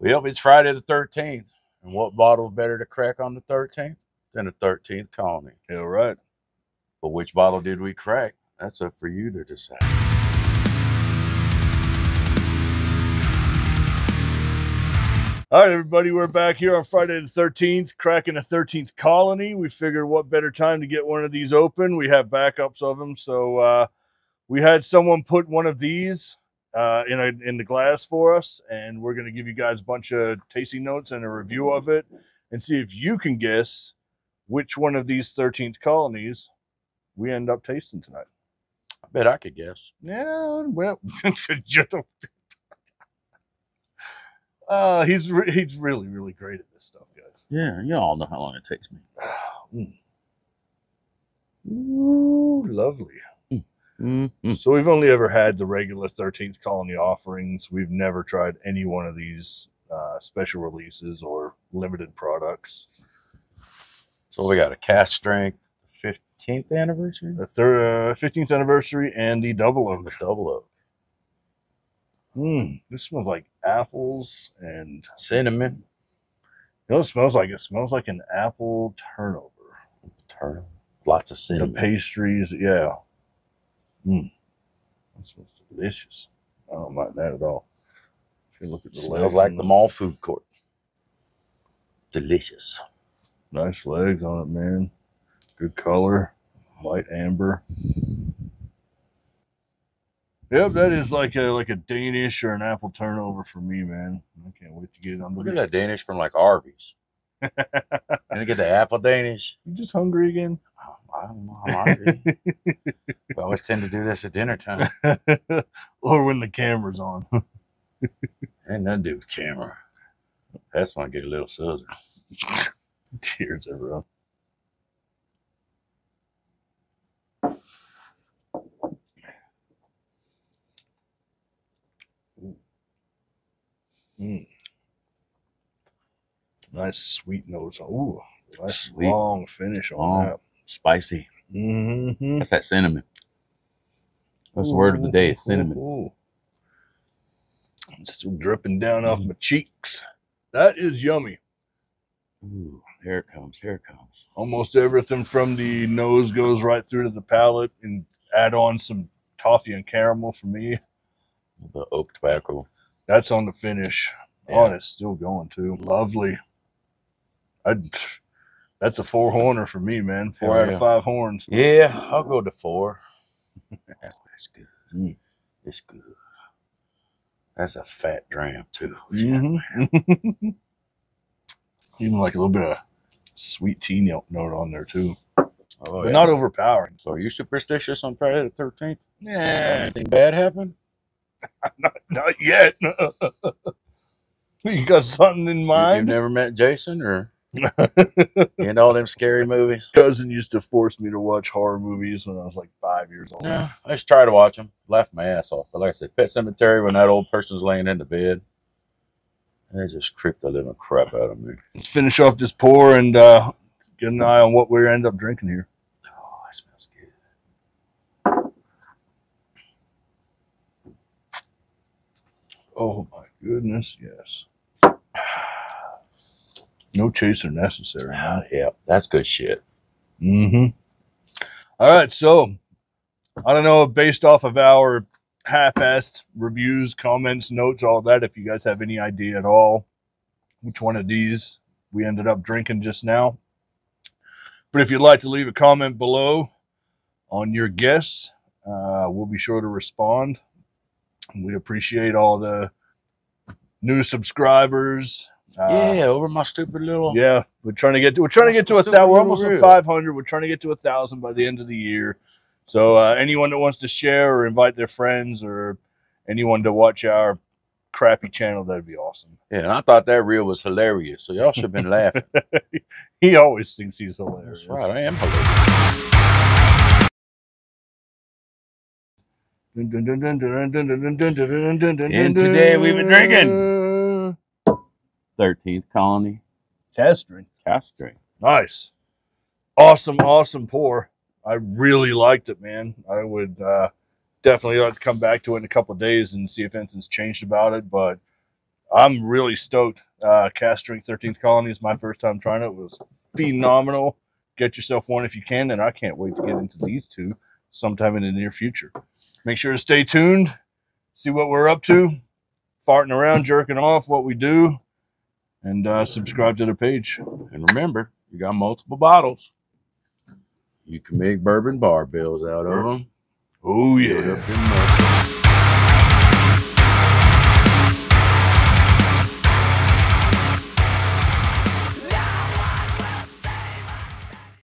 Well, it's Friday the 13th. And what bottle's better to crack on the 13th than the 13th colony? Yeah, right. But which bottle did we crack? That's up for you to decide. All right, everybody, we're back here on Friday the 13th, cracking a 13th colony. We figured what better time to get one of these open. We have backups of them. So uh, we had someone put one of these uh, in, a, in the glass for us, and we're going to give you guys a bunch of tasting notes and a review of it and see if you can guess which one of these 13th colonies we end up tasting tonight. I bet I could guess. Yeah, well, uh, he's re- he's really really great at this stuff, guys. Yeah, you all know how long it takes me. Ooh, lovely. Mm-hmm. So we've only ever had the regular 13th colony offerings. We've never tried any one of these uh, special releases or limited products. So we got a cask strength 15th anniversary. The third, uh, 15th anniversary and the double The double oak. Mm, this smells like apples and Cinnamon. you know what it smells like? It smells like an apple turnover. Turnip. Lots of The cinnamon. pastries, yeah. Mm. That smells delicious. I don't like that at all. If you look at the Smells legs like the mall food court. Delicious. Nice legs on it, man. Good color, light amber. Yep, that is like a like a Danish or an apple turnover for me, man. I can't wait to get it on Look at that Danish from like Arby's. Gonna get the apple Danish. You just hungry again? I don't know. I'm hungry. we always tend to do this at dinner time. or when the camera's on. Ain't nothing to do with camera. That's when I get a little southern. Cheers, everyone. Mm. Nice sweet notes. Ooh, nice Sweet. long finish on Long. that. Spicy. Mm-hmm. That's that cinnamon. That's the word of the day. It's cinnamon. Ooh. It's still dripping down off my cheeks. That is yummy. Ooh, here it comes. Here it comes. Almost everything from the nose goes right through to the palate, and add on some toffee and caramel for me. The oak tobacco. That's on the finish. Yeah. Oh, and it's still going too. Lovely. I'd, that's a four horner for me, man. Four out of five horns. Yeah, I'll go to four. That's good. Mm. It's good. That's a fat dram too. Mhm. Even like a little bit of sweet tea note note on there too, Oh, but yeah. not overpowering. So are you superstitious on Friday the thirteenth? Yeah, Anything bad happen? not yet. you got something in mind? You, have never met Jason or in all them scary movies? Cousin used to force me to watch horror movies when I was like five years old. Yeah, I just try to watch them. Laugh my ass off. But like I said, Pet Sematary when that old person's laying in the bed, they just creeped the living crap out of me. Let's finish off this pour and uh, get an eye on what we end up drinking here. Oh, that smells good. Oh my goodness, yes. No chaser necessary. Ah, yeah, that's good shit. Mm-hmm. All right, so I don't know, based off of our half-assed reviews, comments, notes, all that, if you guys have any idea at all which one of these we ended up drinking just now. But if you'd like to leave a comment below on your guess, uh, we'll be sure to respond. We appreciate all the new subscribers. Uh, yeah, over my stupid little. yeah, we're trying to get to we're trying to get to a thousand. We're almost at five hundred. We're trying to get to a thousand by the end of the year. So uh, anyone that wants to share or invite their friends or anyone to watch our crappy channel, that'd be awesome. Yeah, and I thought that reel was hilarious. So y'all should have been laughing. He always thinks he's hilarious. That's right, I am hilarious. And And today we've been drinking. Thirteenth colony Test drink. cast drink. Nice. Awesome, awesome pour. I really liked it, man. I would uh, definitely like to come back to it in a couple of days and see if anything's changed about it. But I'm really stoked. Uh, Cask Strength 13th Colony is my first time trying it. It was phenomenal. Get yourself one if you can, and I can't wait to get into these two sometime in the near future. Make sure to stay tuned, see what we're up to, farting around, jerking off, what we do, and uh, subscribe to the page. And remember, you got multiple bottles. You can make bourbon barbells out of them. Oh Put up in there.